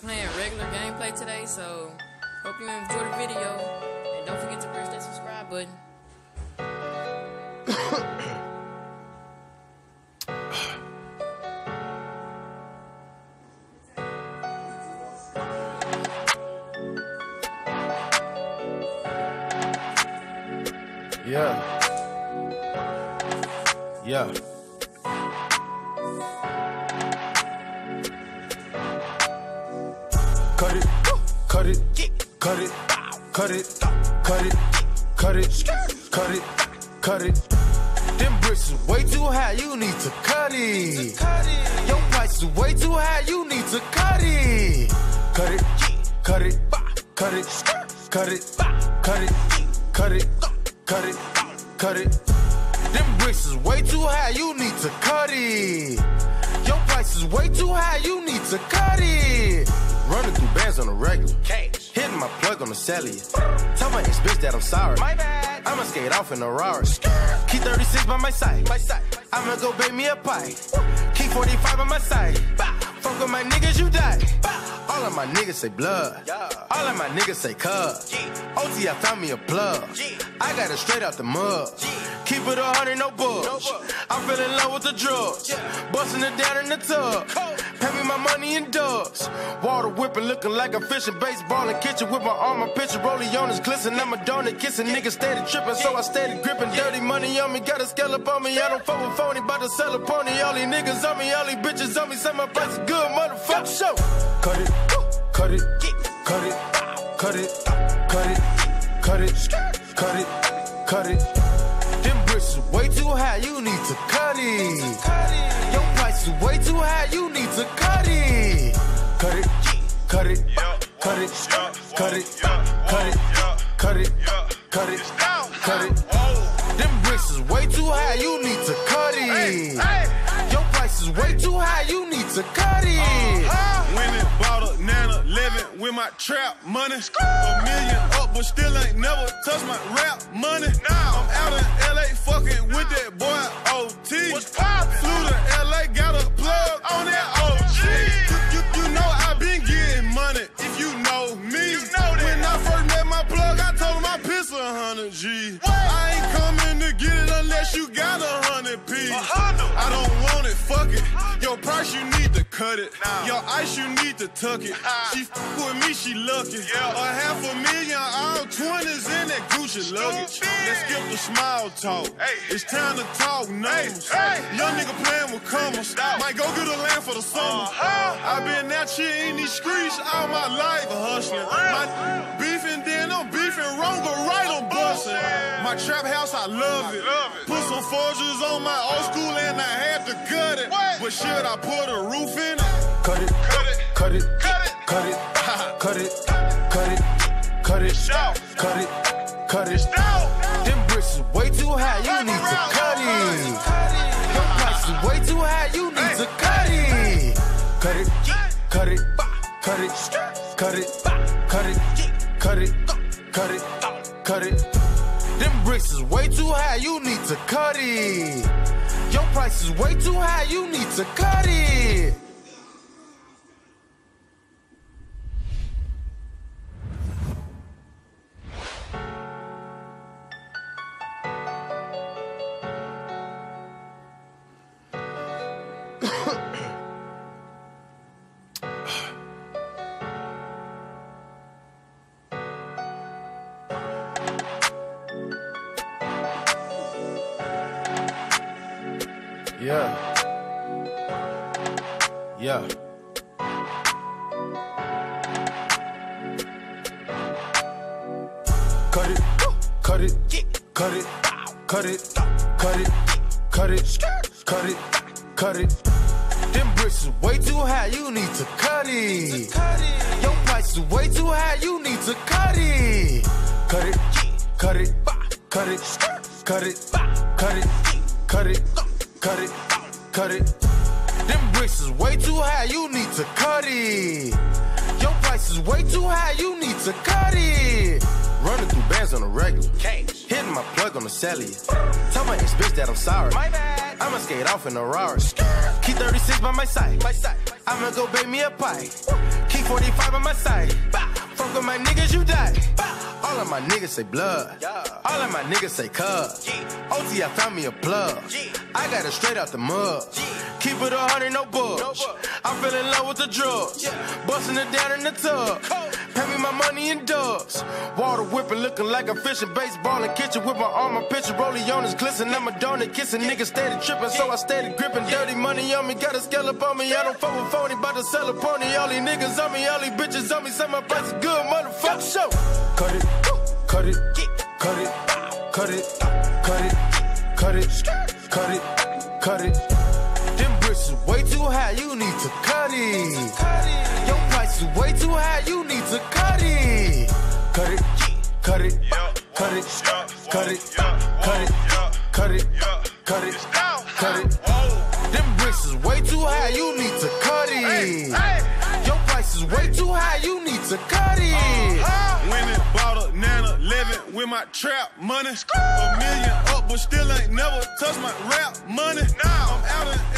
playing regular gameplay today, so hope you enjoy the video. And don't forget to press that subscribe button. Yeah. Yeah. Cut it, cut it, cut it, cut it, cut it, cut it, cut it, cut it. Them bricks is way too high, you need to cut it. Your price is way too high, you need to cut it. Cut it, cut it, cut it, cut it, cut it, cut it, cut it, cut it. Them bricks is way too high, you need to cut it. Your price is way too high, you need to cut it. Running through bands on the regular. Hitting my plug on the cellular. Tell my ex bitch that I'm sorry. My bad. I'ma skate off in a Rari. Key 36 by my side. My side. I'ma go bake me a pie. Key 45 by my side. Fuck with my niggas, you die. All of my niggas say blood. All of my niggas say cuz. OT, I found me a plug. I got it straight out the mud. Keep it a hundred, no bugs. I fell in love with the drugs. Busting it down in the tub. Pay me my money in dubs. Water whipping, looking like a fishing baseball in kitchen with my arm, my picture rolling on his glisten. I'm a donut kissing, niggas steady tripping, so I steady gripping. Dirty money on me, got a scallop on me. I don't fuck with phony, bout to sell a pony. All these niggas on me, all these bitches on me. Say my price is good, motherfucker. Show. Cut it, cut it, cut it, cut it, cut it, cut it, cut it, cut it. Them bricks is way too high, you need to cut it. Your price is way too high, you need cut it, cut it, cut it, cut it, cut it, cut it, cut it. Them bricks is way too high, you need to cut it. Your price is way too high, you need to cut it. Uh-huh. Went and bought a Lamborghini with my trap money. A million up, but still ain't never touched my rap money. I'm out in LA fucking with that boy OT. Flew to don't want it, fuck it. Your price, you need to cut it. Your ice, you need to tuck it. She f with me, she lucky. A half a million, all twenties in that Gucci luggage. Let's skip the small talk. It's time to talk numbers. Young nigga playing with commas. Might go get a land for the summer. i been out here in these streets all my life hustling. My beefing, then I'm beefing wrong, My trap house, I love it. Put some Forgis on my old school and I had to gut it. But should I put a roof in it? Cut it, cut it, cut it, cut it, cut it, cut it, cut it, cut it, cut it. Cut it. Them bricks is way too high, you need to cut it. Your price is way too high, you need to cut it. Cut it, cut it, cut it, cut it, cut it, cut it, cut it, cut it. Them bricks is way too high, you need to cut it. Your price is way too high, you need to cut it. Yeah. Yeah. Cut it, cut it, cut it, cut it, cut it, cut it, cut it, cut it. Them bricks is way too high, you need to cut it. Your price is way too high, you need to cut it. Cut it, cut it, cut it, cut it, cut it, cut it, cut it, cut it. Cut it. Them bricks is way too high, you need to cut it. Your price is way too high, you need to cut it. Running through bands on the regular. Hitting my plug on the cellular. Tell my ex bitch that I'm sorry. My bad. I'ma skate off in a Rari. Key 36 by my side. My side. I'ma go bake me a pie. Key 45 on my side. Fuck with my niggas, you die. All of my niggas say blood. All of my niggas say cuz. OT, I found me a plug. I got it straight out the mud. Keep it a hundred, no bugs. I fell in love with the drugs. Busting it down in the tub. Pay me my money in dubs. Water whipping, looking like a fishing baseball in kitchen with my arm, my picture. Rolling on his glisten. I'm a donut kissing. Niggas steady tripping, so I steady gripping. Dirty money on me, got a scale up on me. I don't fuck with phony, about to sell a pony. All these niggas on me, all these bitches on me. Say my price is good, motherfucker. Show. Cut it, cut it, cut it, cut it, cut it, cut it, cut it, cut it. Cut it. Them bricks is way too high, you need to cut it. Your price is way too high, you need to cut it. Cut it, cut it, cut it, cut it, cut it, cut it, cut it, cut it. Them bricks is way too high, you need to cut it. Your price is way too high, you need to cut it. Bought a Nana 11 with my trap money. A million up, but still ain't never touched my rap money. Now I'm out in